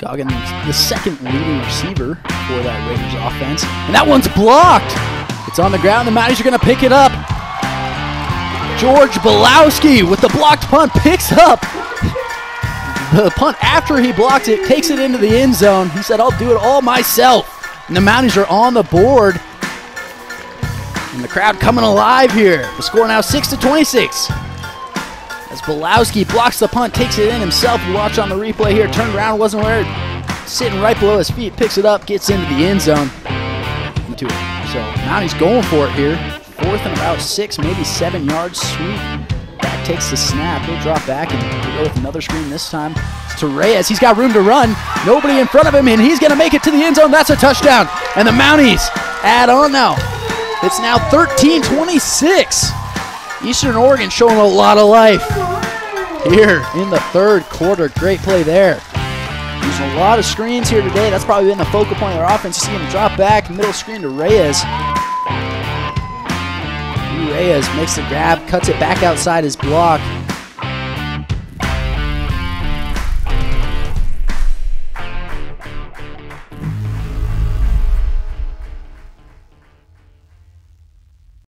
Duggan, the second leading receiver for that Raiders offense. And that one's blocked. It's on the ground. The Mounties are going to pick it up. George Belowski with the blocked punt picks up the punt after he blocks it, takes it into the end zone. He said, I'll do it all myself. And the Mounties are on the board. And the crowd coming alive here. The score now 6 to 26. As Belowski blocks the punt, takes it in himself. You watch on the replay here. Turned around, wasn't where sitting right below his feet, picks it up, gets into the end zone. Into it. So Mounties going for it here. Fourth and about six, maybe seven yards. Sweet. Back takes the snap. He'll drop back and go with another screen this time. It's to Reyes. He's got room to run. Nobody in front of him, and he's going to make it to the end zone. That's a touchdown. And the Mounties add on now. It's now 13 26. Eastern Oregon showing a lot of life here in the third quarter. Great play there. Using a lot of screens here today. That's probably been the focal point of their offense. You see him drop back, middle screen to Reyes. Reyes makes the grab, cuts it back outside his block.